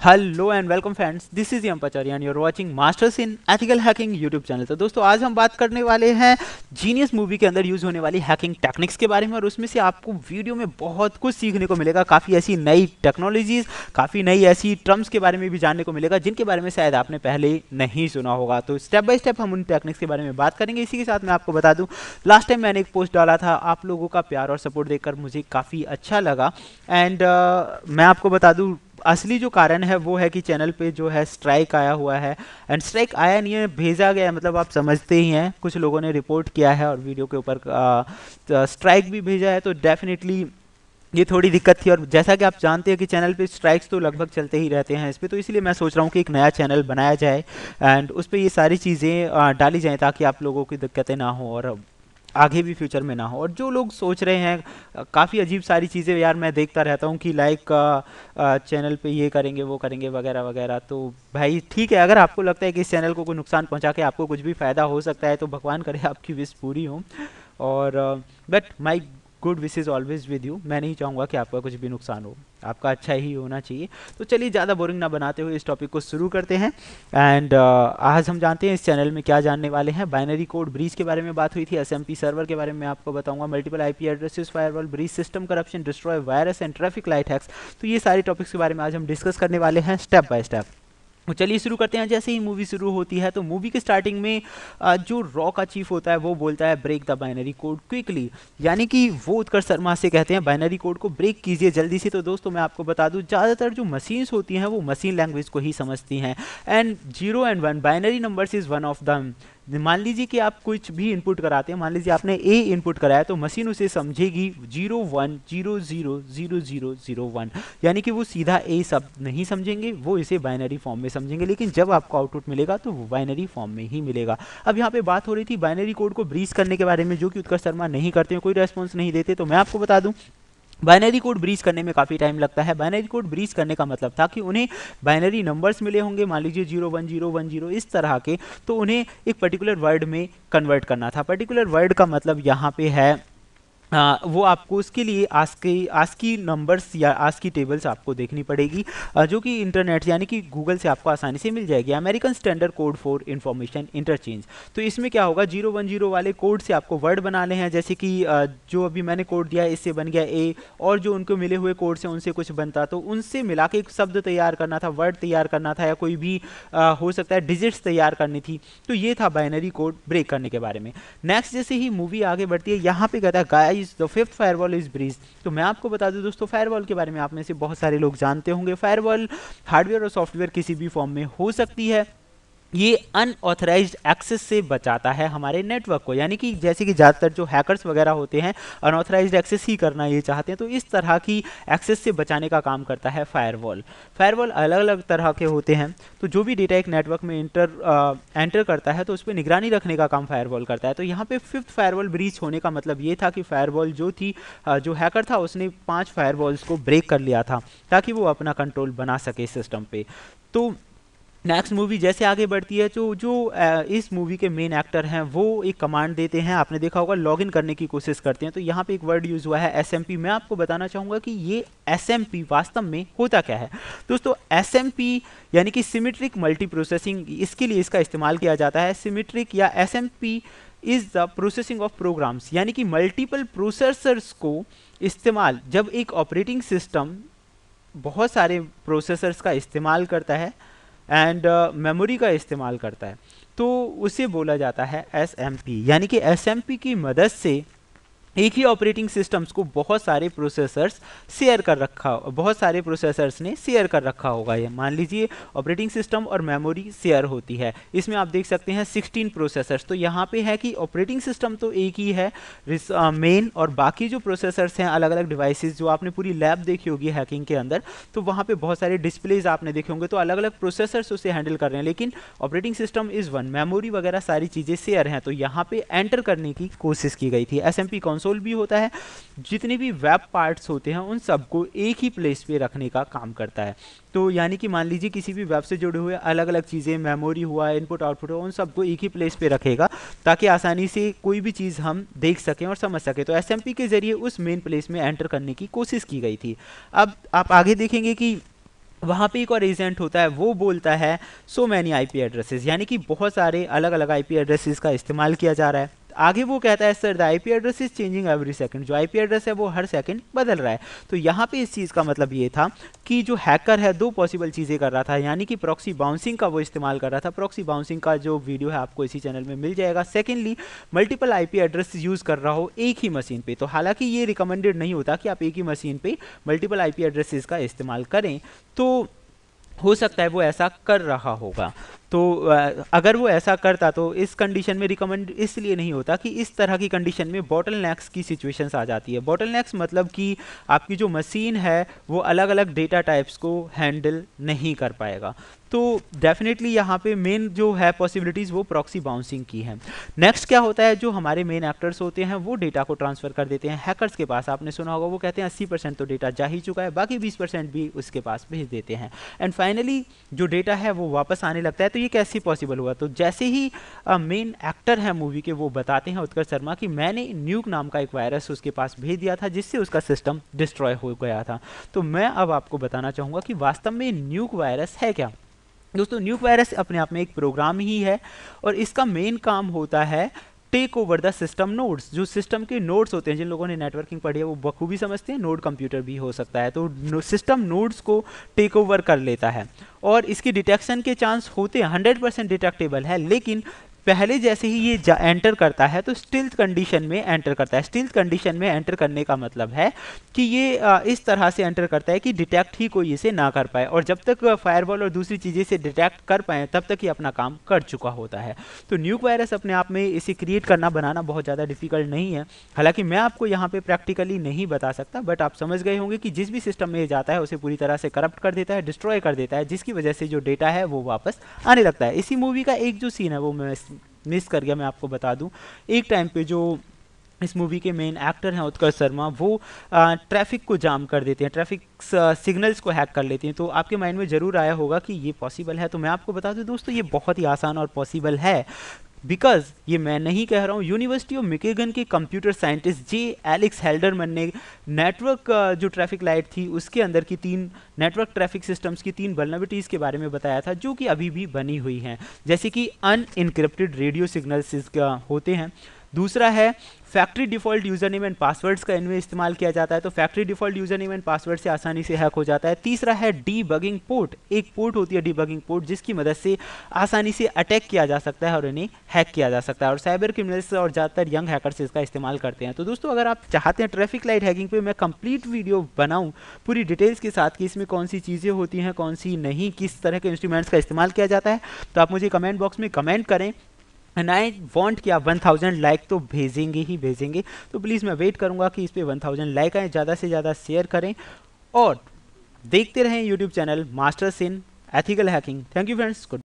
Hello and welcome friends this is Yama पचारी and you are watching masters in ethical hacking YouTube channel तो दोस्तों आज हम बात करने वाले हैं जीनियस मूवी के अंदर यूज़ होने वाली हैकिंग टेक्निक्स के बारे में और उसमें से आपको वीडियो में बहुत कुछ सीखने को मिलेगा। काफ़ी ऐसी नई टेक्नोलॉजीज़ काफ़ी नई ऐसी टर्म्स के बारे में भी जानने को मिलेगा जिनके बारे में शायद आपने पहले नहीं सुना होगा। तो स्टेप बाय स्टेप हम उन टेक्निक्स के बारे में बात करेंगे। इसी के साथ मैं आपको बता दूँ लास्ट टाइम मैंने एक पोस्ट डाला था आप लोगों का प्यार और सपोर्ट देखकर मुझे काफ़ी अच्छा लगा। एंड uh, मैं आपको बता दूँ असली जो कारण है वो है कि चैनल पे जो है स्ट्राइक आया हुआ है। एंड स्ट्राइक आया नहीं है, भेजा गया है मतलब आप समझते ही हैं। कुछ लोगों ने रिपोर्ट किया है और वीडियो के ऊपर स्ट्राइक भी भेजा है तो डेफिनेटली ये थोड़ी दिक्कत थी। और जैसा कि आप जानते हैं कि चैनल पे स्ट्राइक्स तो लगभग चलते ही रहते हैं इस पर तो इसलिए मैं सोच रहा हूँ कि एक नया चैनल बनाया जाए। एंड उस पर ये सारी चीज़ें डाली जाएँ ताकि आप लोगों की दिक्कतें ना हो और आगे भी फ्यूचर में ना हो। और जो लोग सोच रहे हैं, काफ़ी अजीब सारी चीज़ें यार मैं देखता रहता हूँ कि लाइक चैनल पे ये करेंगे, वो करेंगे, वगैरह वगैरह। तो भाई ठीक है, अगर आपको लगता है कि इस चैनल को कोई नुकसान पहुँचा के आपको कुछ भी फ़ायदा हो सकता है तो भगवान करे आपकी विश पूरी हो। और but my good wish is always with you मैं नहीं चाहूँगा कि आपका कुछ भी नुकसान हो। आपका अच्छा ही होना चाहिए। तो चलिए ज़्यादा बोरिंग ना बनाते हुए इस टॉपिक को शुरू करते हैं। एंड uh, आज हम जानते हैं इस चैनल में क्या जानने वाले हैं। बाइनरी कोड ब्रीज के बारे में बात हुई थी। एसएमपी सर्वर के बारे में आपको बताऊँगा। Multiple IP addresses firewall breach system corruption destroy virus and traffic light hacks तो ये सारे टॉपिक्स के बारे में आज हम डिस्कस करने वाले हैं स्टेप बाय स्टेप तो चलिए शुरू करते हैं। जैसे ही मूवी शुरू होती है तो मूवी के स्टार्टिंग में जो रॉ का चीफ होता है, वो बोलता है break the binary code quickly यानी कि वो उत्कर्ष शर्मा से कहते हैं बाइनरी कोड को ब्रेक कीजिए जल्दी से। तो दोस्तों, मैं आपको बता दूँ, ज़्यादातर जो मशीन्स होती हैं, वो मशीन लैंग्वेज को ही समझती हैं। And zero and one binary numbers is one of the मान लीजिए कि आप कुछ भी इनपुट कराते हैं, मान लीजिए आपने ए इनपुट कराया तो मशीन उसे समझेगी zero one zero zero zero zero zero one यानी कि वो सीधा ए सब नहीं समझेंगे, वो इसे बाइनरी फॉर्म में समझेंगे, लेकिन जब आपको आउटपुट मिलेगा तो वो बाइनरी फॉर्म में ही मिलेगा। अब यहाँ पे बात हो रही थी बाइनरी कोड को ब्रीज करने के बारे में, जो कि उत्कर्ष शर्मा नहीं करते हैं, कोई रेस्पॉन्स नहीं देते तो मैं आपको बता दूँ बाइनरी कोड ब्रीज करने में काफ़ी टाइम लगता है। बाइनरी कोड ब्रीज करने का मतलब था कि उन्हें बाइनरी नंबर्स मिले होंगे, मान लीजिए zero one zero one zero, इस तरह के तो उन्हें एक पर्टिकुलर वर्ड में कन्वर्ट करना था। पर्टिकुलर वर्ड का मतलब यहाँ पे है आ, वो आपको उसके लिए आज के आज की नंबर्स या आज की टेबल्स आपको देखनी पड़ेगी जो कि इंटरनेट यानी कि गूगल से आपको आसानी से मिल जाएगी। American standard code for information interchange तो इसमें क्या होगा ज़ीरो वन ज़ीरो वाले कोड से आपको वर्ड बनाने हैं जैसे कि जो अभी मैंने कोड दिया इससे बन गया ए और जो उनको मिले हुए कोड से उनसे कुछ बनता तो उनसे मिला के एक शब्द तैयार करना था वर्ड तैयार करना था या कोई भी आ, हो सकता है डिजिट्स तैयार करनी थी तो ये था बाइनरी कोड ब्रेक करने के बारे में। नेक्स्ट जैसे ही मूवी आगे बढ़ती है यहाँ पे कहता है guy is the fifth firewall is bridge तो मैं आपको बता दूँ दोस्तों फायरवॉल के बारे में आप में से बहुत सारे लोग जानते होंगे। फायरवॉल हार्डवेयर और सॉफ्टवेयर किसी भी फॉर्म में हो सकती है। ये अनऑथराइज एक्सेस से बचाता है हमारे नेटवर्क को। यानी कि जैसे कि ज़्यादातर जो हैकर्स वगैरह होते हैं अनऑथराइज एक्सेस ही करना ये चाहते हैं तो इस तरह की एक्सेस से बचाने का काम करता है फायरवॉल फायरवॉल अलग अलग तरह के होते हैं तो जो भी डेटा एक नेटवर्क में इंटर एंटर करता है तो उस पर निगरानी रखने का काम फायरवॉल करता है। तो यहाँ पर फिफ्थ फायरवॉल ब्रीच होने का मतलब ये था कि फायरवॉल जो थी जो हैकर था, उसने पाँच फायरवॉल्स को ब्रेक कर लिया था, ताकि वो अपना कंट्रोल बना सके सिस्टम पर तो नेक्स्ट मूवी जैसे आगे बढ़ती है तो जो इस मूवी के मेन एक्टर हैं, वो एक कमांड देते हैं। आपने देखा होगा लॉगिन करने की कोशिश करते हैं। तो यहाँ पे एक वर्ड यूज़ हुआ है एसएमपी मैं आपको बताना चाहूँगा कि ये एसएमपी वास्तव में होता क्या है। दोस्तों एसएमपी यानी कि सिमेट्रिक मल्टी प्रोसेसिंग इसके लिए इसका इस्तेमाल किया जाता है। सिमेट्रिक या SMP is the processing of programs यानी कि मल्टीपल प्रोसेसर्स को इस्तेमाल, जब एक ऑपरेटिंग सिस्टम बहुत सारे प्रोसेसर्स का इस्तेमाल करता है एंड मेमोरी uh, का इस्तेमाल करता है। तो उसे बोला जाता है एस यानी कि एस की मदद से एक ही ऑपरेटिंग सिस्टम्स को बहुत सारे प्रोसेसर्स शेयर कर रखा, बहुत सारे प्रोसेसर्स ने शेयर कर रखा होगा ये। मान लीजिए ऑपरेटिंग सिस्टम और मेमोरी शेयर होती है। इसमें आप देख सकते हैं 16 प्रोसेसर्स तो यहाँ पे है कि ऑपरेटिंग सिस्टम तो एक ही है मेन और बाकी जो प्रोसेसर्स हैं अलग अलग डिवाइसेस जो आपने पूरी लैब देखी होगी हैकिंग के अंदर तो वहाँ पर बहुत सारे डिस्प्लेज आपने देखे होंगे। तो अलग अलग प्रोसेसर्स उसे हैंडल कर रहे हैं। लेकिन operating system is one memory वगैरह सारी चीज़ें शेयर हैं। तो यहाँ पे एंटर करने की कोशिश की गई थी। एस एम कंसोल भी होता है, जितने भी वेब पार्ट्स होते हैं, उन सबको एक ही प्लेस पे रखने का काम करता है। तो यानी कि मान लीजिए किसी भी वेब से जुड़े हुए अलग अलग चीज़ें मेमोरी हुआ इनपुट आउटपुट हुआ, उन सबको एक ही प्लेस पे रखेगा, ताकि आसानी से कोई भी चीज़ हम देख सकें और समझ सकें। तो एसएमपी के ज़रिए उस मेन प्लेस में एंटर करने की कोशिश की गई थी। अब आप आगे देखेंगे कि वहाँ पे एक और एजेंट होता है, वो बोलता है सो मैनी आईपी एड्रेसेस यानी कि बहुत सारे अलग अलग आईपी एड्रेसेस का इस्तेमाल किया जा रहा है। आगे वो कहता है, sir, the IP address is changing every second. जो आईपी एड्रेस है वो हर सेकंड बदल रहा है। तो यहाँ पे इस चीज़ का मतलब ये था कि जो हैकर है, दो पॉसिबल चीज़ें कर रहा था। यानी कि प्रॉक्सी बाउंसिंग का वो इस्तेमाल कर रहा था। प्रॉक्सी बाउंसिंग का जो वीडियो है आपको इसी चैनल में मिल जाएगा। Secondly multiple IP address use कर रहा हो एक ही मशीन पर तो हालाँकि ये रिकमेंडेड नहीं होता कि आप एक ही मशीन पर मल्टीपल आईपी एड्रेसेस का इस्तेमाल करें। तो हो सकता है वो ऐसा कर रहा होगा। तो अगर वो ऐसा करता तो इस कंडीशन में रिकमेंड इसलिए नहीं होता कि इस तरह की कंडीशन में बॉटल नेक्स की सिचुएशंस आ जाती है। बॉटल नेक्स मतलब कि आपकी जो मशीन है, वो अलग अलग डेटा टाइप्स को हैंडल नहीं कर पाएगा। तो डेफिनेटली यहाँ पे मेन जो है पॉसिबिलिटीज़ वो प्रॉक्सी बाउंसिंग की है। नेक्स्ट क्या होता है, जो हमारे मेन एक्टर्स होते हैं, वो डेटा को ट्रांसफ़र कर देते हैं। हैकर्स के पास, आपने सुना होगा, वो कहते हैं अस्सी परसेंट तो डेटा जा ही चुका है, बाकी बीस परसेंट भी उसके पास भेज देते हैं। एंड फाइनली जो डेटा है, वो वापस आने लगता है तो ये कैसे पॉसिबल हुआ? तो जैसे ही मेन एक्टर है मूवी के, वो बताते हैं उत्कर्ष शर्मा कि मैंने न्यूक नाम का एक वायरस उसके पास भेज दिया था, जिससे उसका सिस्टम डिस्ट्रॉय हो गया था। तो मैं अब आपको बताना चाहूँगा कि वास्तव में न्यूक वायरस है क्या? दोस्तों न्यूक वायरस अपने आप में एक प्रोग्राम ही है और इसका मेन काम होता है take over the system nodes जो सिस्टम के नोड्स होते हैं, जिन लोगों ने नेटवर्किंग पढ़ी है, वो बखूबी समझते हैं नोड कंप्यूटर भी हो सकता है। तो सिस्टम नोड्स को टेक ओवर कर लेता है। और इसकी डिटेक्शन के चांस होते हैं हंड्रेड परसेंट डिटेक्टेबल है, लेकिन पहले जैसे ही ये एंटर करता है तो स्टिल्थ कंडीशन में एंटर करता है। स्टिल्थ कंडीशन में एंटर करने का मतलब है कि ये इस तरह से एंटर करता है कि डिटेक्ट ही कोई इसे ना कर पाए और जब तक फायरवॉल और दूसरी चीज़ें से डिटेक्ट कर पाए, तब तक ये अपना काम कर चुका होता है। तो न्यूक वायरस अपने आप में इसे क्रिएट करना, बनाना बहुत ज़्यादा डिफ़िकल्ट नहीं है। हालाँकि मैं आपको यहाँ पर प्रैक्टिकली नहीं बता सकता बट आप समझ गए होंगे कि जिस भी सिस्टम में ये जाता है, उसे पूरी तरह से करप्ट कर देता है डिस्ट्रॉय कर देता है, जिसकी वजह से जो डेटा है, वो वापस आने लगता है। इसी मूवी का एक जो सीन है, वो मैं मिस कर गया, मैं आपको बता दूँ। एक टाइम पे जो इस मूवी के मेन एक्टर हैं उत्कर्ष शर्मा, वो ट्रैफ़िक को जाम कर देते हैं ट्रैफ़िक सिग्नल्स को हैक कर लेते हैं। तो आपके माइंड में ज़रूर आया होगा कि ये पॉसिबल है। तो मैं आपको बता दूँ, दोस्तों, ये बहुत ही आसान और पॉसिबल है। बिकॉज़ ये मैं नहीं कह रहा हूँ यूनिवर्सिटी ऑफ़ मिकेगन के computer scientist J Alex Halderman ने नेटवर्क जो ट्रैफ़िक लाइट थी, उसके अंदर की तीन नेटवर्क ट्रैफ़िक सिस्टम्स की तीन वलनबिलिटीज़ के बारे में बताया था, जो कि अभी भी बनी हुई हैं। जैसे कि अन अनइनक्रिप्टेड रेडियो सिग्नल्स होते हैं। दूसरा है factory default user name and passwords का इनमें इस्तेमाल किया जाता है तो factory default user name and password से आसानी से हैक हो जाता है। तीसरा है डी बगिंग पोर्ट एक पोर्ट होती है डी बगिंग पोर्ट जिसकी मदद से आसानी से अटैक किया जा सकता है और इन्हें हैक किया जा सकता है। और साइबर क्रिमिनल्स और ज़्यादातर यंग हैकर्स इसका इस्तेमाल करते हैं। तो दोस्तों, अगर आप चाहते हैं ट्रैफ़िक लाइट हैकिंग पे मैं कंप्लीट वीडियो बनाऊँ, पूरी डिटेल्स के साथ कि इसमें कौन सी चीज़ें होती हैं कौन सी नहीं, किस तरह के इंस्ट्रूमेंट्स का इस्तेमाल किया जाता है तो आप मुझे कमेंट बॉक्स में कमेंट करें। एंड आई वॉन्ट कि आप वन थाउज़ेंड लाइक तो भेजेंगे ही भेजेंगे। तो प्लीज़ मैं वेट करूँगा कि इस पर वन थाउज़ेंड लाइक आए, ज़्यादा से ज़्यादा शेयर करें। और देखते रहें YouTube channel masters in ethical hacking thank you friends good